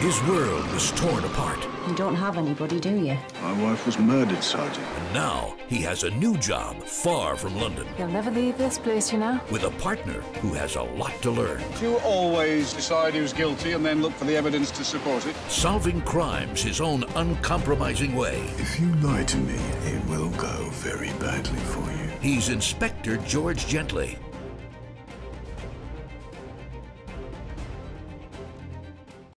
His world was torn apart. You don't have anybody, do you? My wife was murdered, Sergeant. And now he has a new job far from London You'll never leave this place, you know? with a partner who has a lot to learn. You always decide who's guilty and then look for the evidence to support it. Solving crimes his own uncompromising way. If you lie to me, it will go very badly for you. He's Inspector George Gently